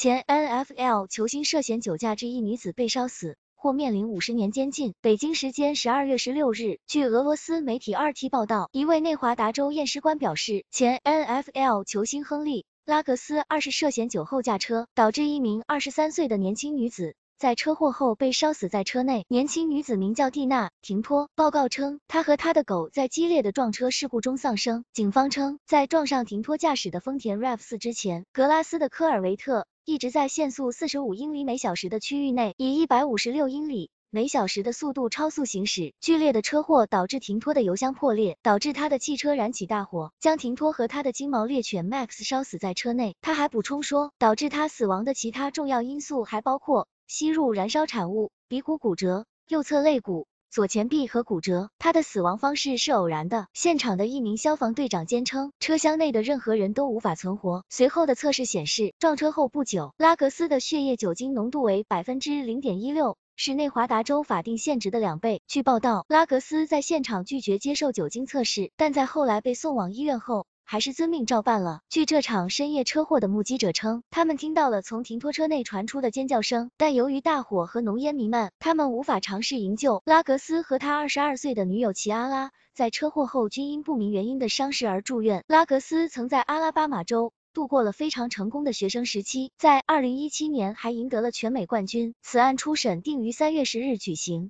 前 NFL 球星涉嫌酒驾致一女子被烧死，或面临五十年监禁。北京时间十二月十六日，据俄罗斯媒体 RT 报道，一位内华达州验尸官表示，前 NFL 球星亨利·拉格斯二是涉嫌酒后驾车，导致一名二十三岁的年轻女子。在车祸后被烧死在车内，年轻女子名叫蒂娜·廷托。报告称，她和她的狗在激烈的撞车事故中丧生。警方称，在撞上廷托驾驶的丰田 RAV4 之前，格拉斯的科尔维特一直在限速四十五英里每小时的区域内，以一百五十六英里每小时的速度超速行驶。剧烈的车祸导致停托的油箱破裂，导致他的汽车燃起大火，将停托和他的金毛猎犬 Max 烧死在车内。他还补充说，导致他死亡的其他重要因素还包括。吸入燃烧产物，鼻骨骨折，右侧肋骨、左前臂和骨折。他的死亡方式是偶然的。现场的一名消防队长坚称，车厢内的任何人都无法存活。随后的测试显示，撞车后不久，拉格斯的血液酒精浓度为百分之零点一六，是内华达州法定限值的两倍。据报道，拉格斯在现场拒绝接受酒精测试，但在后来被送往医院后。还是遵命照办了。据这场深夜车祸的目击者称，他们听到了从停拖车内传出的尖叫声，但由于大火和浓烟弥漫，他们无法尝试营救。拉格斯和他二十二岁的女友齐阿拉在车祸后均因不明原因的伤势而住院。拉格斯曾在阿拉巴马州度过了非常成功的学生时期，在二零一七年还赢得了全美冠军。此案初审定于三月十日举行。